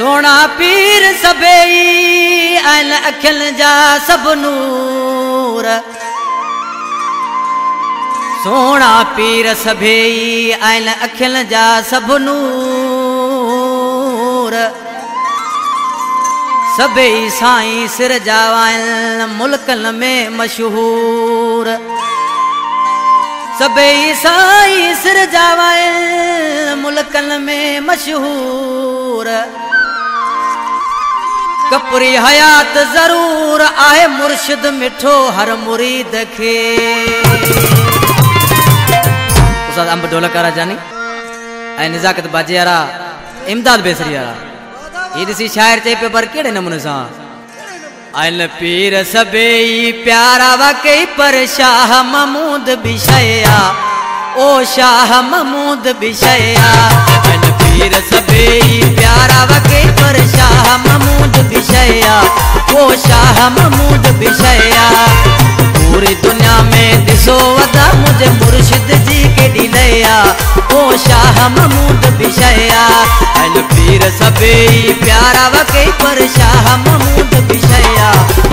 सोना पीर सभई आयल अखियुनि जा सोना पीर सभई आयल अखियुनि जा नूर सभई साईं सिर जा मुल्कनि में मशहूर सभई साईं सिर जा आयल मुल्कनि में मशहूर ڪپري حيات ضرور آهي مرشد مٺو هر مريد کي. انب ڍولڪ وارا جاني. ۽ نزاڪت باجي وارا امداد بيسري وارا هي ڏسي شاعر چئي پيو پر ڪهڙي نموني سان؟ ال پير سڀئي پيارا واقعي پر شاهه مهمود به شيا. او شاهه مهمود به شيا. ال پير سڀئي پيارا واقعي پر شاهه مهمود به شيا او شاهه مهمود به شيا پوري دنيا ۾ ڏسو ودا منهنجي مرشد جي ڪيڏي ليا او شاهه مهمود به شيا ال پير سڀئي پيارا واقعي پر شاهه مهمود به شيا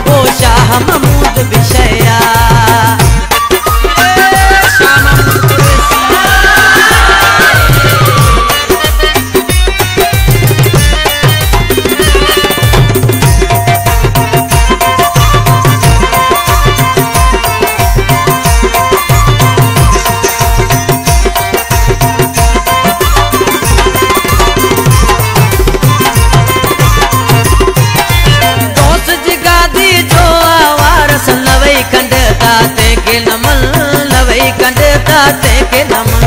او شاهه के नमन लवई कंडता ते के नमन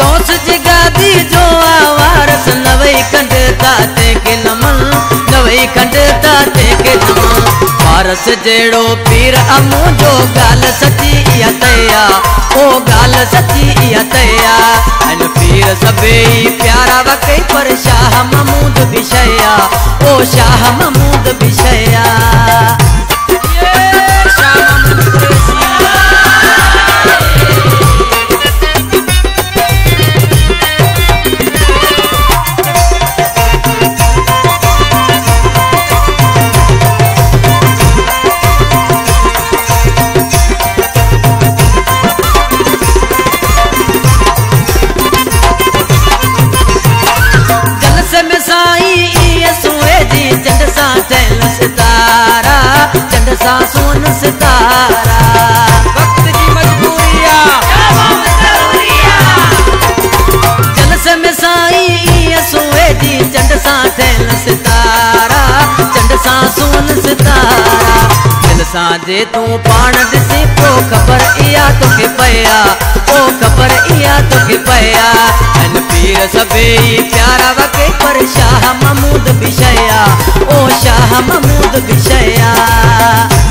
दोस्त जी गादी जो आवारस लवई कंडता ते के नमन लवई कंडता ते के नमन वारस जहिड़ो पीर अमू जो ॻाल्हि सची इहा तया ओ ॻाल्हि सची इहा तया। अन पीर सभई प्यारा वकई पर शाह महमूद به شيا او شاهه مهمود ستارا وقت جي مجبوري جلسي ۾ سائين اهي سئي جي چنڊ سان ستارا چنڊ سان سون ستارا دل سان جي تون پاڻ ڏسي پوءِ خبر اها توکي پيا. او خبر اها توکي پيا. پير سڀئي پيارا وڪي پر شاهه مهمود به شيا. او شاهه مهمود به شيا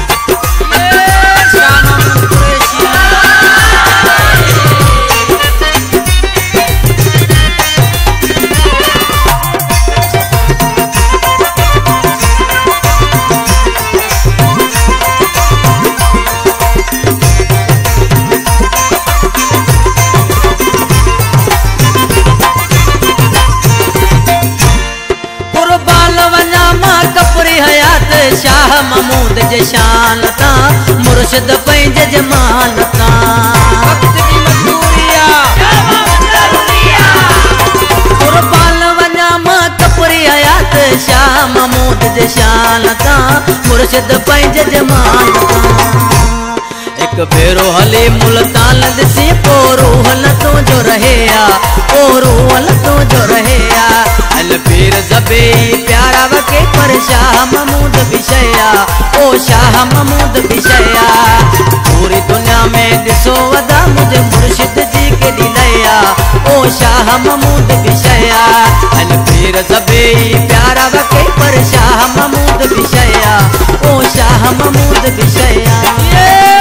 مهمود جي شان تان مرشد پنهنجي جمان تان ڪربان وڃان مان ڪپري حيات شاهه مهمود جي شان تان مرشد پنهنجي جمان تان هڪ ڀيرو هلي ملتان ڏسي پوءِ روهه لتو جو رهي آ پوءِ روهه لتو جو رهي آ هل پير سڀئي پيارا وڪي پر شاهه مهمود به شيا او شاهه مهمود به شيا پوري دنيا ۾ ڏسو ودا منهنجي مرشد جي ڪيڏي ليا او شاهه مهمود به شيا هل پير سڀئي پيارا وڪي پر شاهه مهمود به شيا او شاهه مهمود به شيا